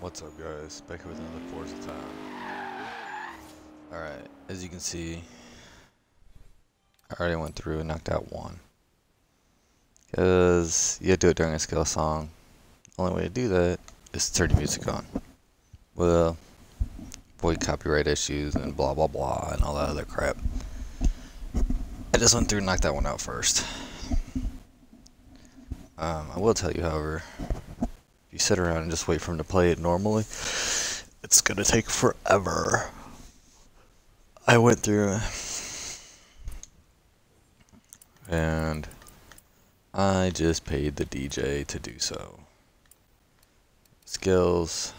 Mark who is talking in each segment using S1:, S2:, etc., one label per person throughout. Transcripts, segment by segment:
S1: What's up guys, back here with another Forza time. Alright, as you can see, I already went through and knocked out one. Because you have to do it during a skill song. Only way to do that is to turn your music on. Well, avoid copyright issues and blah blah blah and all that other crap. I just went through and knocked that one out first. Um, I will tell you, however, sit around and just wait for him to play it normally, it's gonna take forever. I went through and I just paid the DJ to do so. Skills,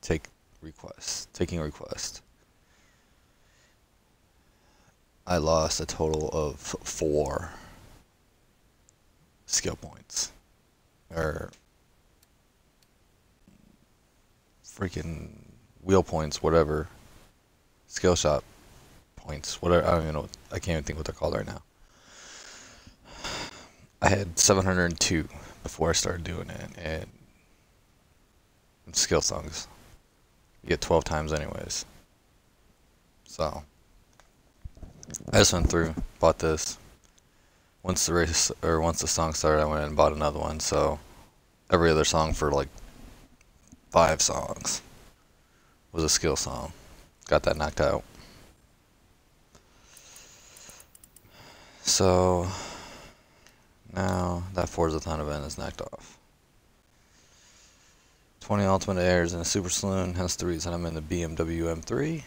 S1: take request, taking request. I lost a total of four skill points. Or freaking wheel points, whatever. Skill shot points, whatever. I don't even know. I can't even think what they're called right now. I had 702 before I started doing it, and skill songs. You get 12 times anyways. So, I just went through, bought this. Once the race, or once the song started, I went and bought another one, so every other song for like five songs was a skill song. Got that knocked out. So now that Forzathon event is knocked off. 20 Ultimate Airs in a Super Saloon, hence the reason I'm in the BMW M3.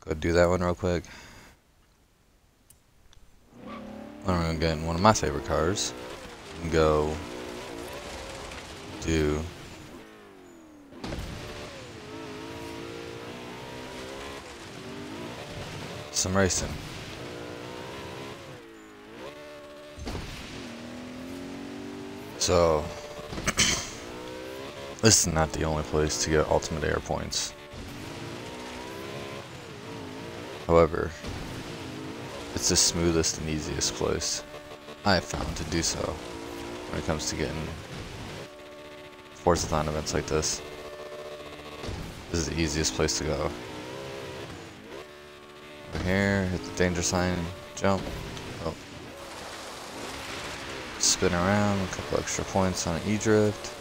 S1: Go do that one real quick. I'm gonna get in one of my favorite cars and go do some racing. So, this is not the only place to get ultimate air points. However, it's the smoothest and easiest place I have found to do so when it comes to getting Forzathon events like this. This is the easiest place to go. Over here, hit the danger sign, jump. Oh spin around, a couple extra points on an E-Drift.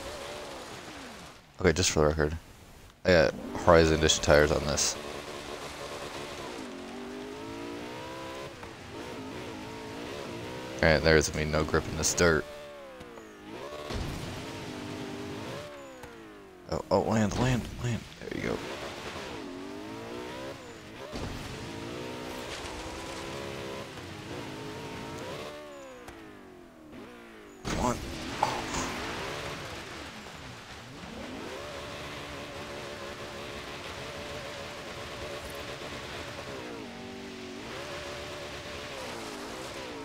S1: Okay, just for the record, I got Horizon Edition tires on this. Alright, there's me no grip in this dirt. There you go.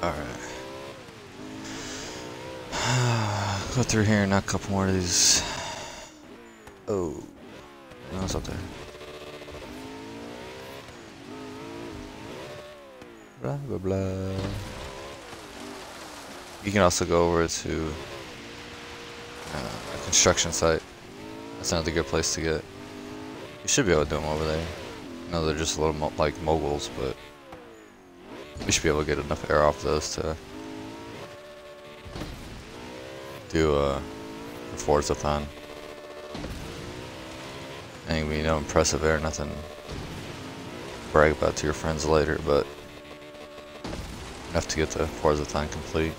S1: Alright. Go through here and knock a couple more of these. Oh. Up there. Blah, blah, blah. You can also go over to uh, a construction site. That's another good place to get. You should be able to do them over there. No, they're just a little mo like moguls, but we should be able to get enough air off those to do a Forzathon. Ain't be no impressive air, nothing brag about to your friends later, but enough to get the Forzathon complete.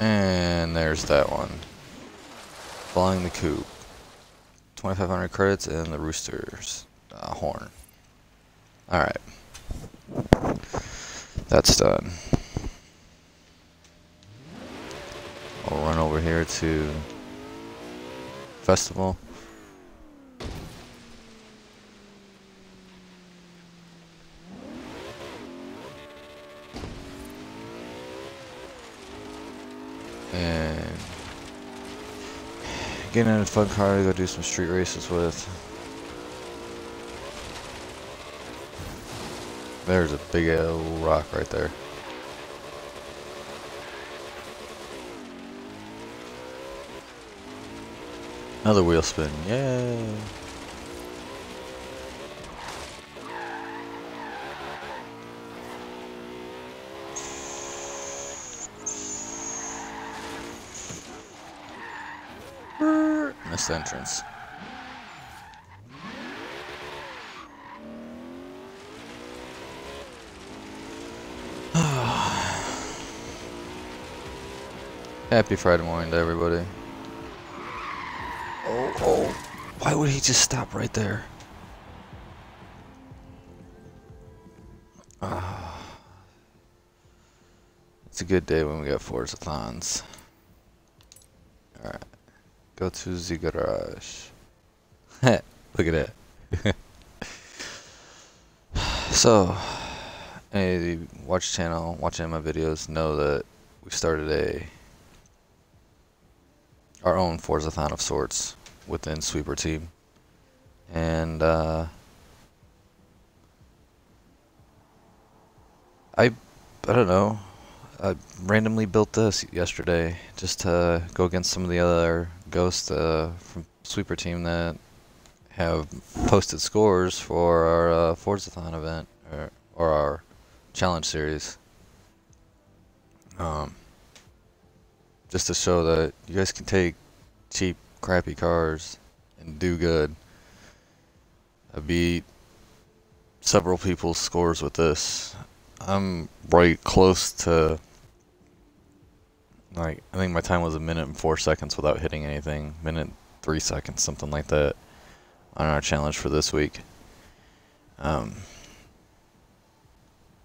S1: And there's that one. Flying the Coop. 2500 credits and the Rooster's uh, horn. Alright. That's done. I'll run over here to Festival. And getting in a fun car to go do some street races with. There's a big old rock right there. Another wheel spin, yay! Missed entrance. Happy Friday morning to everybody. Oh. Why would he just stop right there? Ah. It's a good day when we got Forzathons. Alright. Go to the garage. Look at that. so, any watch channel, watching my videos know that we started a our own Forzathon of sorts within Sweeper Team. And uh, I, I don't know, I randomly built this yesterday just to go against some of the other ghosts uh, from Sweeper Team that have posted scores for our uh, Forzathon event or, or our challenge series. Um, just to show that you guys can take cheap, crappy cars and do good. I beat several people's scores with this. I'm right close to like I think my time was a minute and four seconds without hitting anything. Minute three seconds, something like that, on our challenge for this week. Um,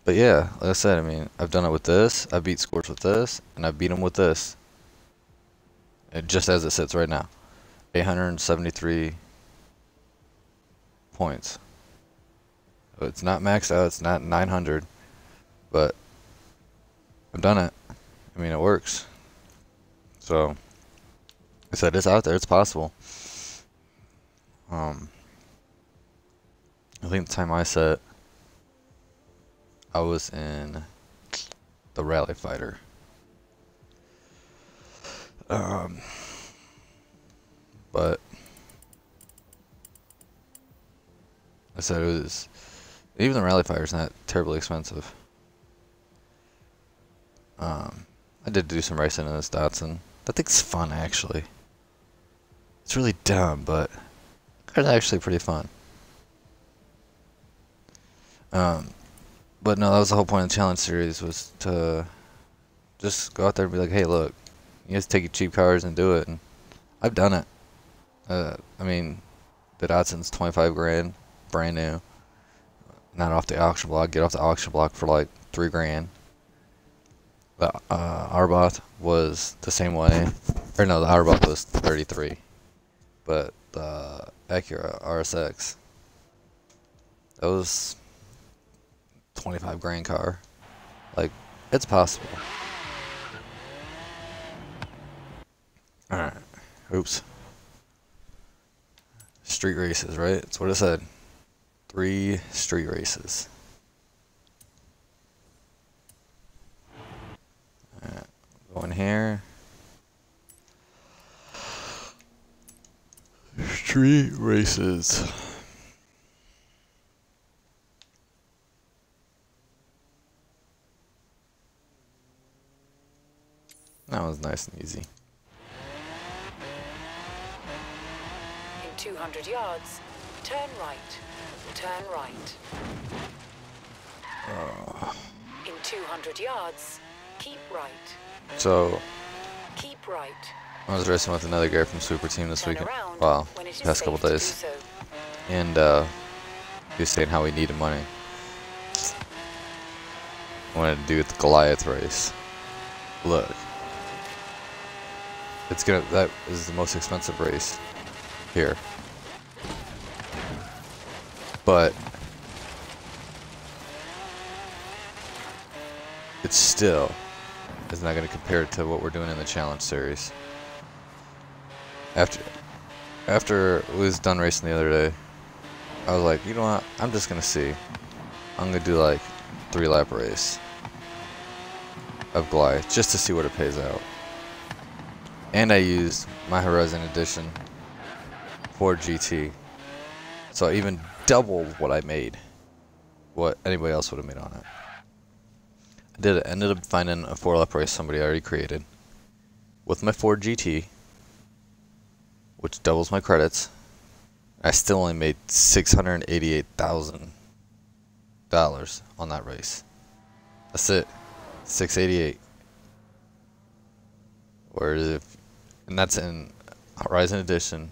S1: but yeah, like I said, I mean, I've done it with this. I beat scores with this, and I beat them with this just as it sits right now. 873 points. It's not maxed out, it's not 900, but I've done it. I mean, it works. So, I said it's out there, it's possible. Um, I think the time I set, I was in the Rally Fighter. Um, but I said it was even the Rally Fighter is not terribly expensive. Um, I did do some racing in this Datsun. That thing's fun actually. It's really dumb, but it's actually pretty fun. Um, but no, that was the whole point of the challenge series was to just go out there and be like, hey, look, you just take your cheap cars and do it. And I've done it. Uh, I mean, the Datsun's 25 grand, brand new. Not off the auction block. Get off the auction block for like three grand. The uh, Abarth was the same way. Or no, the Abarth was 33. But the Acura RSX, that was 25 grand car. Like, it's possible. Alright. Oops. Street races, right? That's what it said. Three street races. Alright. Go here. Street races. That was nice and easy.
S2: 200 yards, turn right, turn right. Uh. In 200 yards, keep right.
S1: So,
S2: keep right.
S1: I was racing with another guy from Super Team this weekend. Wow, past couple days. So. And uh, he was saying how he needed money. Wanted to do the Goliath race. Look. It's gonna, that is the most expensive race here but it still is not going to compare to what we're doing in the challenge series. After after we was done racing the other day, I was like, you know what? I'm just going to see. I'm going to do like three lap race of Goliath just to see what it pays out. And I used my Horizon Edition for GT. So even doubled what I made. What anybody else would have made on it. I did it. Ended up finding a four lap race somebody already created. With my Ford GT. Which doubles my credits. I still only made six hundred eighty-eight thousand dollars on that race. That's it. Six eighty-eight. Whereas if, and that's in Horizon Edition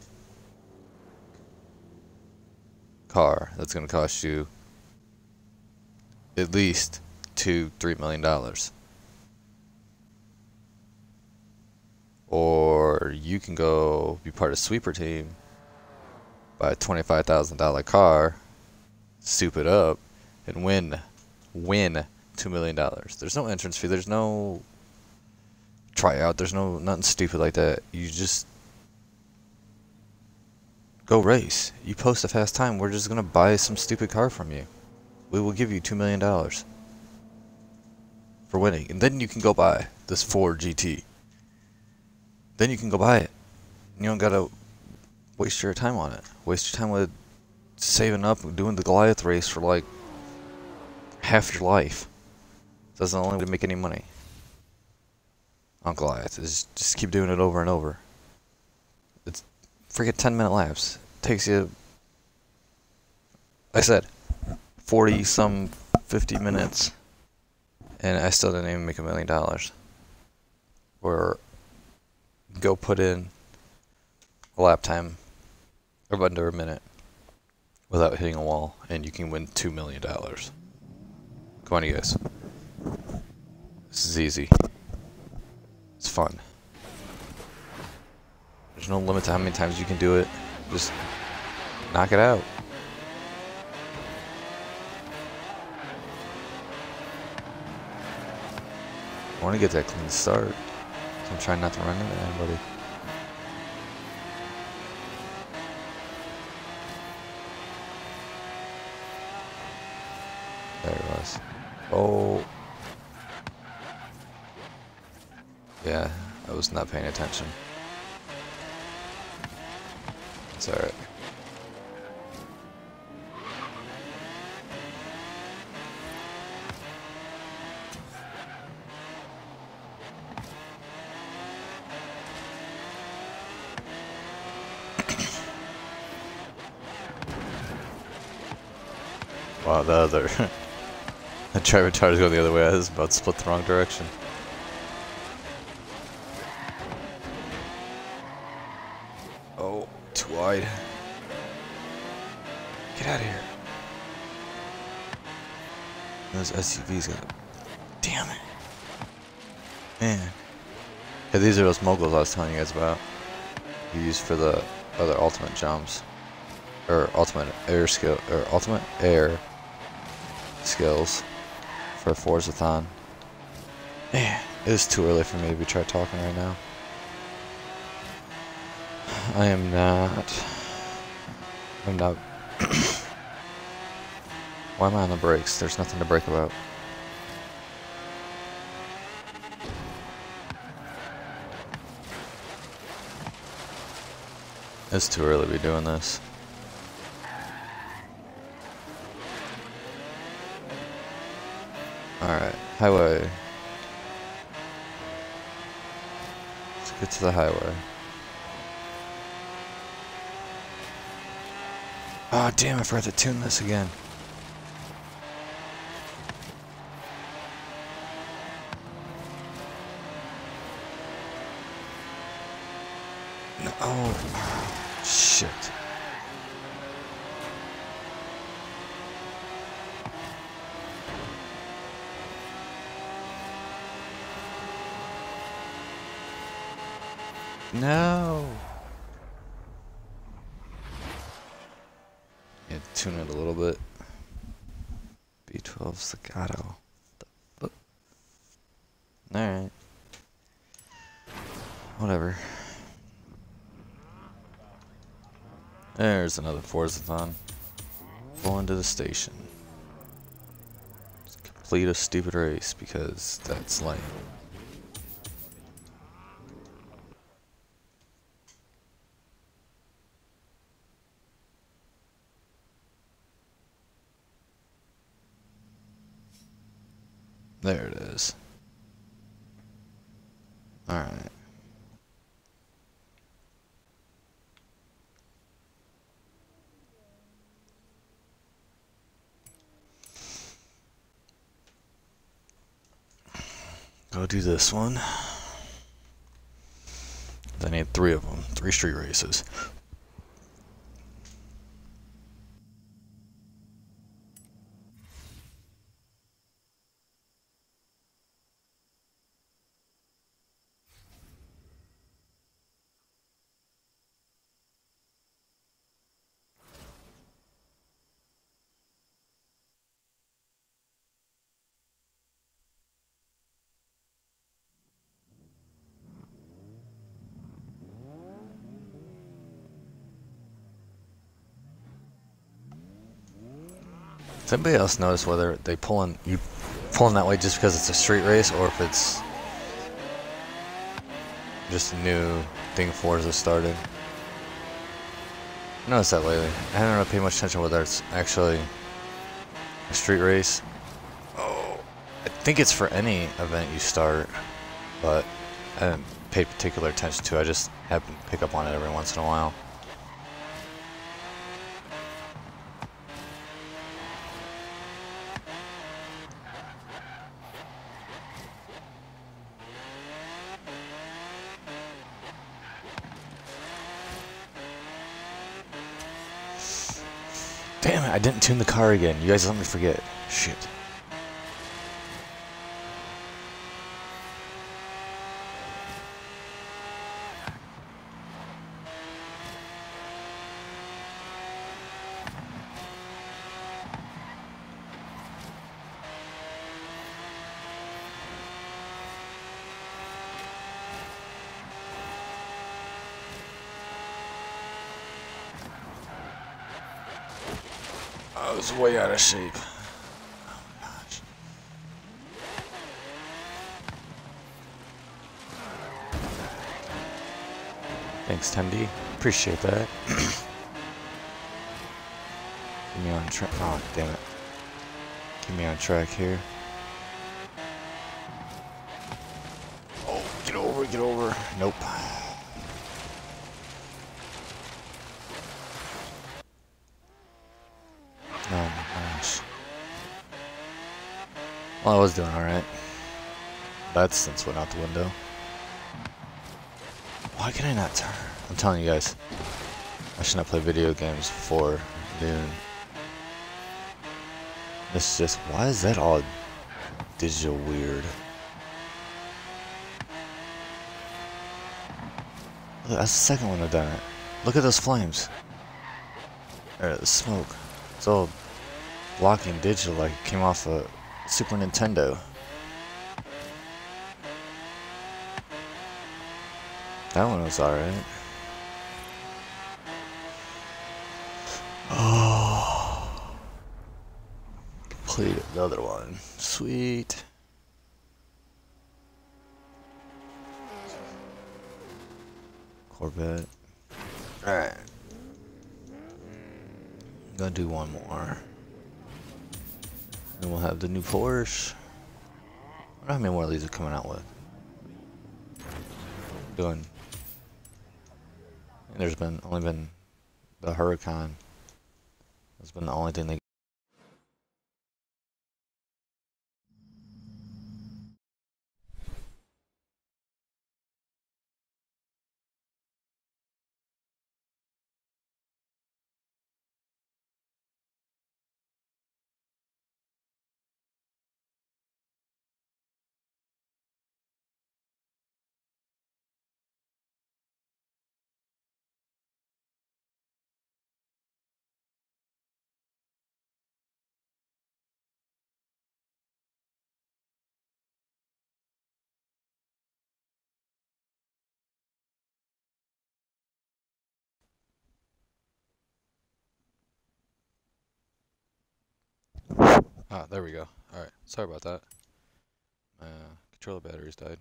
S1: car. That's going to cost you at least two, three million dollars. Or you can go be part of sweeper team, buy a twenty-five thousand dollar car, soup it up, and win, win two million dollars. There's no entrance fee. There's no tryout. There's no nothing stupid like that. You just go race. You post a fast time. We're just gonna buy some stupid car from you. We will give you two million dollars for winning, and then you can go buy this Ford GT. Then you can go buy it. You don't gotta waste your time on it. Waste your time with saving up and doing the Goliath race for like half your life. That's the only way to make any money on Goliath. Is just keep doing it over and over. Freaking 10 minute laps. takes you, I said, 40 some 50 minutes. And I still didn't even make a million dollars. Or go put in a lap time of under a minute without hitting a wall, and you can win $2 million. Come on, you guys. This is easy. It's fun. There's no limit to how many times you can do it. Just knock it out. I want to get that clean start. So I'm trying not to run into anybody. There it was. Oh. Yeah, I was not paying attention. It's alright. wow, the other. the driver tires go the other way. I was about to split the wrong direction. Oh, too wide. Get out of here. Those SUVs got. Damn it. Man. Yeah, these are those moguls I was telling you guys about. You use for the other ultimate jumps. Or ultimate air skill. Or ultimate air skills for Forzathon. Man, it is too early for me to be try talking right now. I am not. I'm not. Why am I on the brakes? There's nothing to brake about. It's too early to be doing this. Alright, highway. Let's get to the highway. Oh damn, I forgot to tune this again. Oh, shit. No. Yeah, tune it a little bit. B12 staccato. Alright. Whatever. There's another Forzathon. Going to the station. Just complete a stupid race because that's lame. There it is. Alright. Go do this one. I need three of them. Three street races. Does anybody else notice whether they pulling you pulling that way just because it's a street race or if it's just a new thing Forza started? I noticed that lately. I haven't really paid much attention whether it's actually a street race. Oh, I think it's for any event you start, but I didn't pay particular attention to. I just happen to pick up on it every once in a while. Damn it, I didn't tune the car again. You guys let me forget. Shit. I was way out of shape. Thanks, Tendy. Appreciate that. Get me on track. Oh, damn it. Get me on track here. Oh, get over, get over. Nope. Oh my gosh. Well, I was doing alright. That since went out the window. Why can I not turn? I'm telling you guys, I should not play video games before noon. This just, why is that all digital weird? Look, That's the second one I've done it. Look at those flames. Or the smoke. It's all blocking digital like it came off a Super Nintendo. That one was alright. Oh. Completed the other one. Sweet. Corvette. Alright. Gonna do one more. Then we'll have the new Porsche. I how many more of these are coming out with. Doing. And there's been only been the Huracan. That's been the only thing they. Ah, there we go. Alright, sorry about that. Uh, controller batteries died.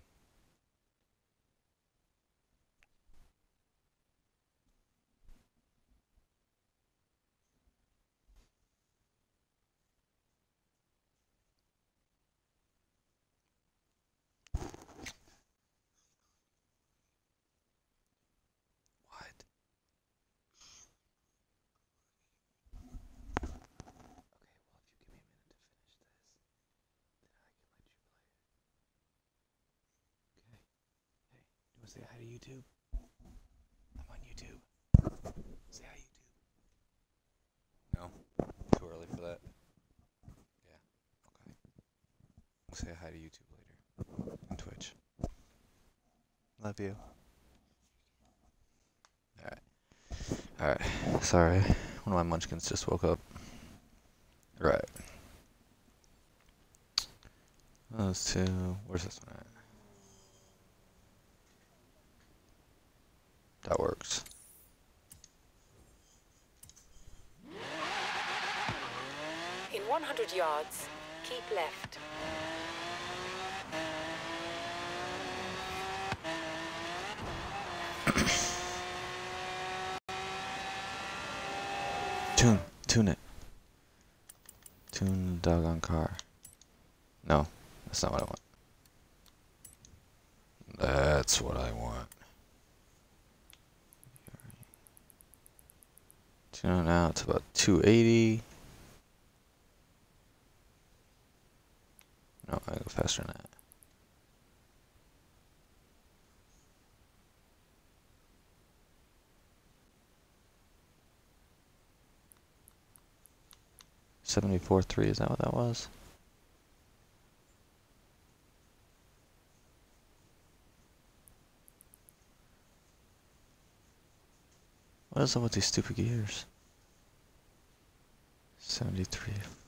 S1: Say hi to YouTube. I'm on YouTube. Say hi, YouTube. No, too early for that. Yeah, okay. We'll say hi to YouTube later. And Twitch. Love you. Alright. Alright. Sorry. One of my munchkins just woke up. Right. Those two. Where's this one at? That works.
S2: In 100 yards, keep left.
S1: Tune. Tune it. Tune the doggone car. No, that's not what I want. That's what I want. It now it's about 280. No, I go faster than that. Seventy-four three. Is that what that was? What is up with these stupid gears? sounded three.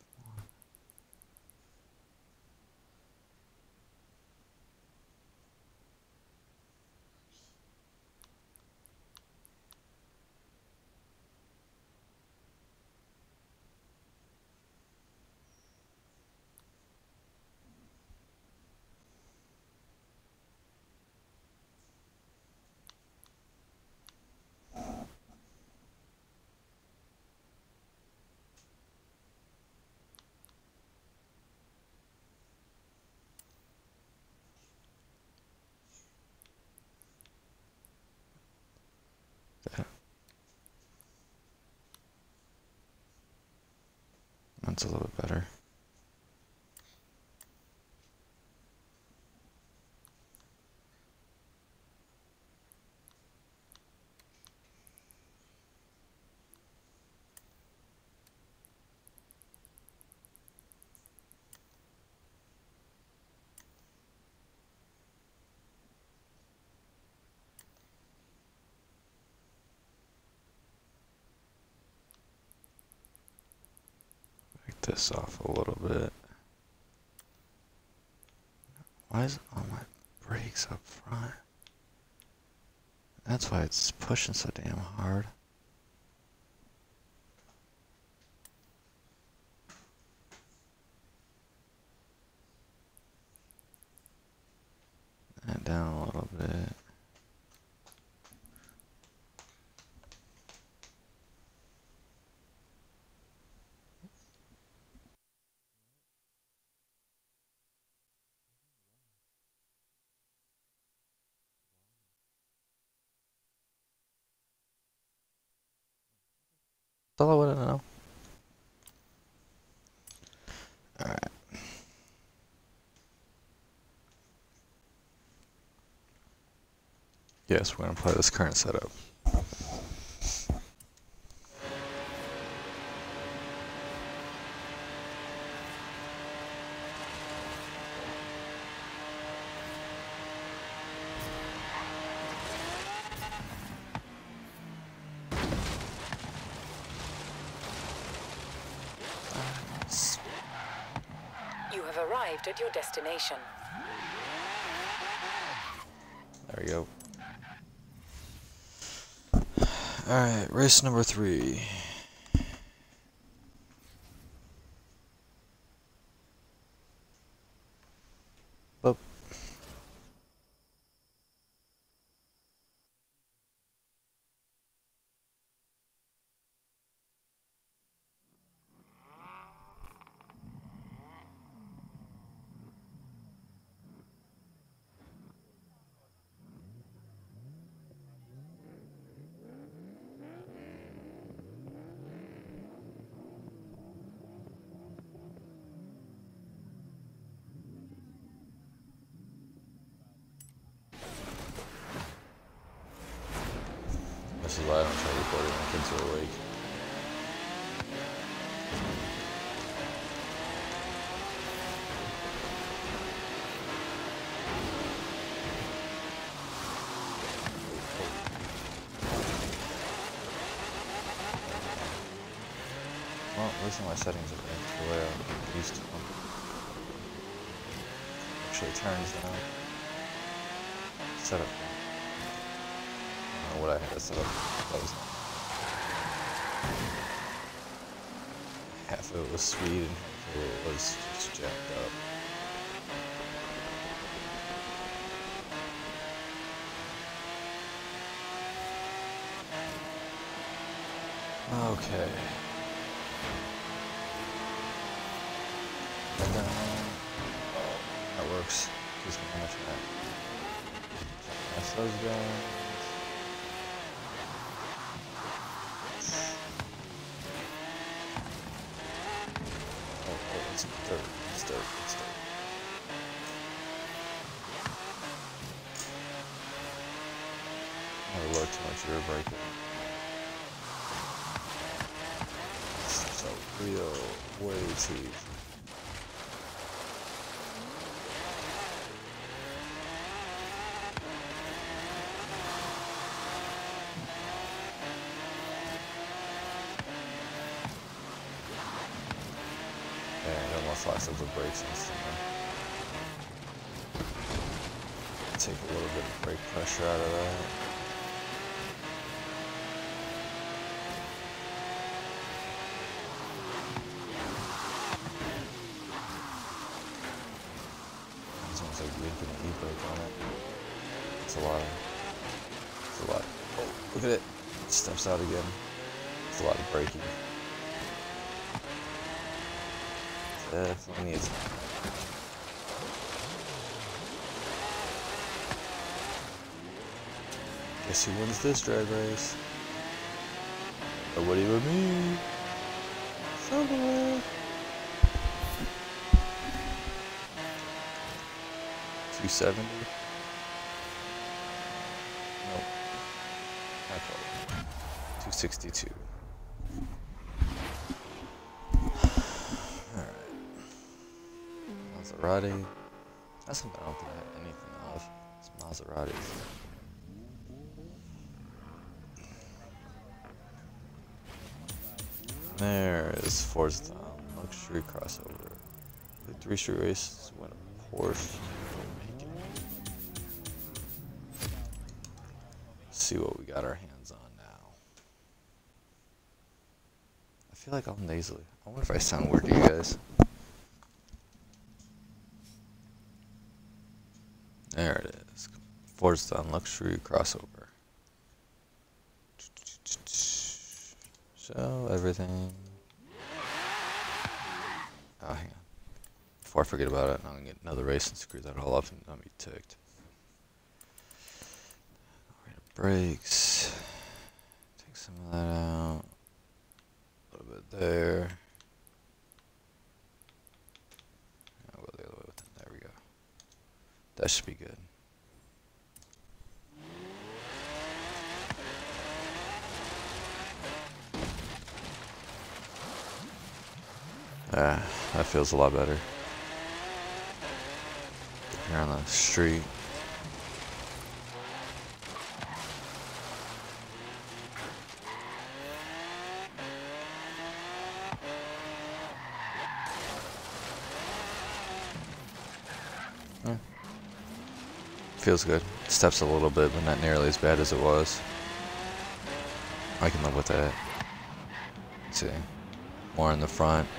S1: That's a little bit better. Take this off a little bit. Why is all my brakes up front? That's why it's pushing so damn hard. That down a little bit. All I wanted to know. Alright. Yes, we're gonna play this current setup.
S2: Destination.
S1: There we go. Alright, race number three. Kids are awake. Well, least my settings are the way I used to them. Actually turns down. Setup. I don't know what I had to set up. That half of it was speed and half of it was just jacked up. Okay. And then, oh, that works. Me how much back. That's those guys. Easy. Yeah, it almost up the brakes instantly. Take a little bit of brake pressure out of that. out again. It's a lot of braking. Definitely uh, needs Guess who wins this drag race? Nobody but me. Somewhere. Two seventy. Nope. I thought. 262. Alright. Maserati. That's something I don't think I have anything of. It's Maseratis. There is Forza Luxury Crossover. The three street races win a Porsche. Let's see what we got our hands. Feel like I'm nasally. I wonder if I sound weird to you guys. There it is. Forza luxury crossover. So everything. Oh, hang on. Before I forget about it, I'm gonna get another race and screw that all up and I'll be ticked. Brakes. Take some of that out. A little bit there. I'll go the other way with it. There we go. That should be good. Ah, that feels a lot better. Here on the street. Feels good. Steps a little bit, but not nearly as bad as it was. I can live with that. Let's see. More in the front.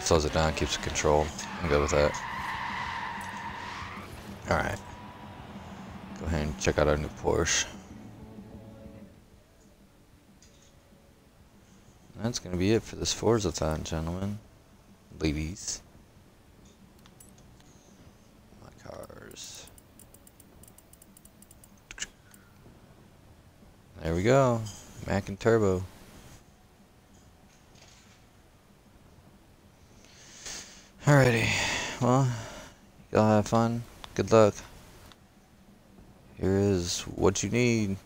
S1: Slows it down, keeps it controlled. I'm good with that. Alright. Go ahead and check out our new Porsche. That's gonna be it for this Forza-thon, gentlemen. Ladies. My cars. There we go. Mac and Turbo. Alrighty. Well, y'all have fun. Good luck. Here is what you need.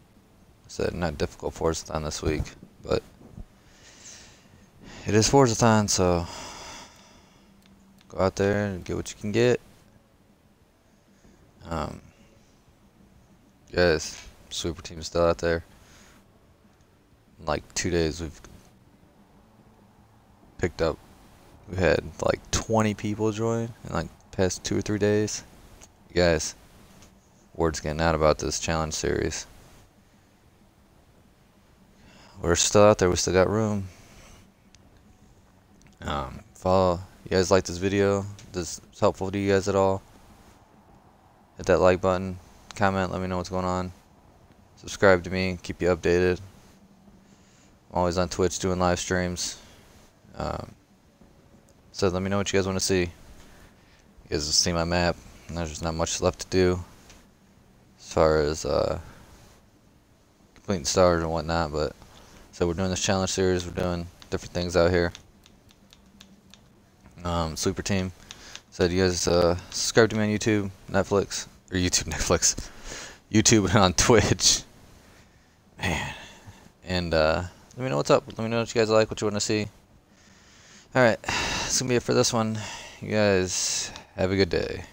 S1: Said not difficult Forzathon this week, but it is Forzathon, so go out there and get what you can get. Um, guys, super team is still out there. Like two days, we've picked up. We had like 20 people join in like past two or three days. You guys, word's getting out about this challenge series. We're still out there. We still got room. Um, follow. You guys like this video? This is helpful to you guys at all? Hit that like button. Comment. Let me know what's going on. Subscribe to me. Keep you updated. Always on Twitch doing live streams. Um, so let me know what you guys want to see. You guys see my map. There's just not much left to do as far as uh, completing stars and whatnot. But so we're doing this challenge series. We're doing different things out here. Um, Super Team So you guys uh, subscribe to me on YouTube, Netflix, or YouTube, Netflix, YouTube and on Twitch. Man, and uh, let me know what's up. Let me know what you guys like, what you want to see. All right, that's gonna be it for this one. You guys have a good day.